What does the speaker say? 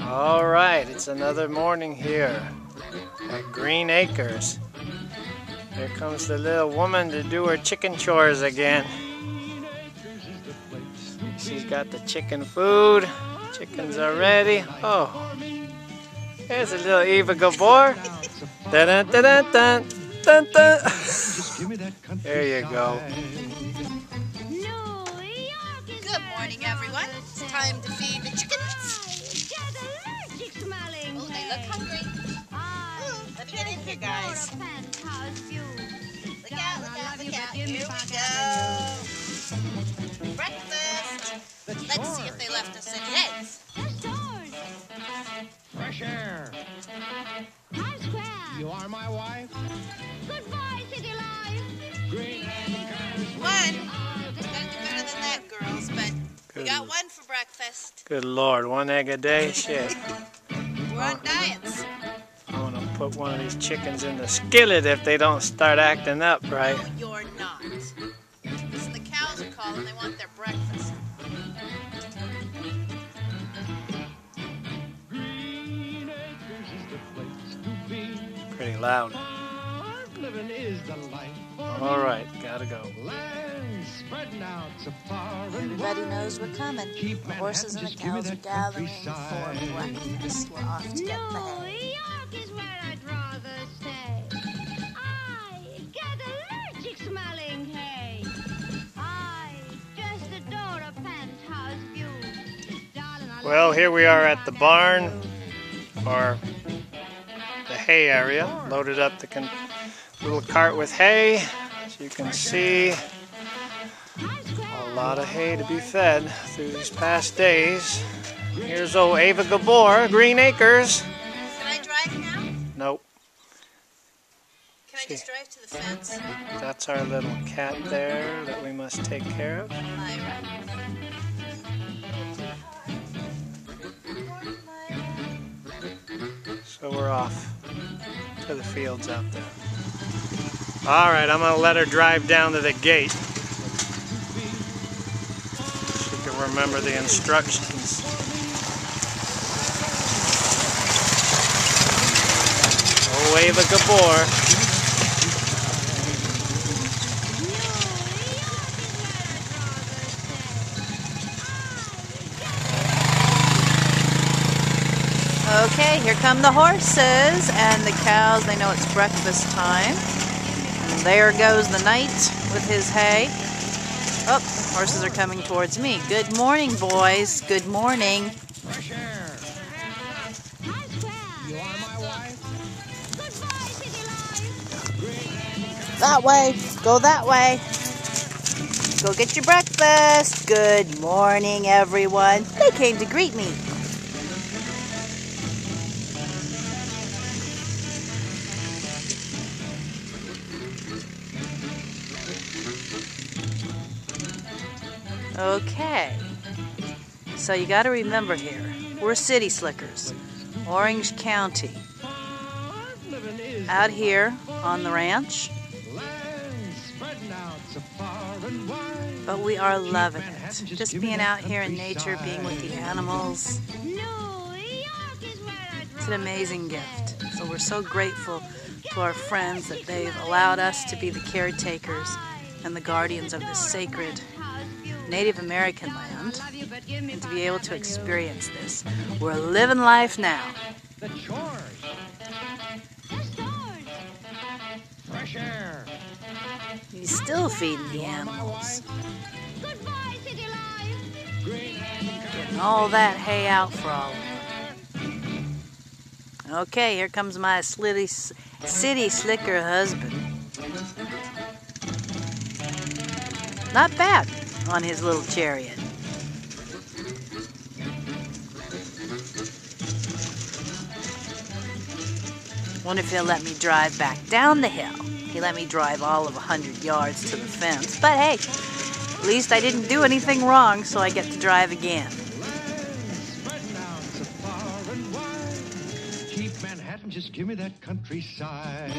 All right, it's another morning here at Green Acres. Here comes the little woman to do her chicken chores again. She's got the chicken food. Chickens are ready. Oh, there's a little Eva Gabor. Dun dun dun dun dun dun. dun. there you go. Good morning, everyone. It's time to feed the chickens. Oh, oh they look hungry. You are my wife. Goodbye, city life. Green acres. One. Gotta do better than that, girls, but we got one for breakfast. good Lord, one egg a day? Shit. We're on diets. I'm gonna put one of these chickens in the skillet if they don't start acting up right. No, you're not. Listen, the cows are calling. They want be. Pretty loud. Living is the life. All right, gotta go. Land spreading out so far and Everybody knows we're coming. Keep The horses and the Manhattan, just give me cows are gathering for countryside. breakfast. We're off to get the New hay. York is where I'd rather stay. I get allergic smelling hay. I just adore a penthouse view. Well, here we are at the barn. you. Or the hay area. Loaded up the little cart with hay. As you can see, a lot of hay to be fed through these past days. Here's old Ava Gabor, Green Acres. Can I drive now? Nope, Can I just drive to the fence? that's our little cat there that we must take care of. So we're off the fields out there. All right, I'm gonna let her drive down to the gate. She can remember the instructions. Oh, Ava Gabor. Okay, here come the horses and the cows. They know it's breakfast time. And there goes the knight with his hay. Oh, horses are coming towards me. Good morning, boys. Good morning. That way. Go that way. Go get your breakfast. Good morning, everyone. They came to greet me. Okay. So you got to remember here, we're city slickers, Orange County. Out here on the ranch, but we are loving it. Just being out here in nature, being with the animals. It's an amazing gift. So we're so grateful to our friends that they've allowed us to be the caretakers and the guardians of this sacred Native American land and to be able to experience this. We're living life now. The chores. Fresh air. He's still feeding the animals, Goodbye, city life. Getting all that hay out for all of them. Okay, here comes my slitty, city slicker husband. Not bad on his little chariot. Wonder if he'll let me drive back down the hill. He let me drive all of a hundred yards to the fence. But hey, at least I didn't do anything wrong, so I get to drive again. Just give me that countryside.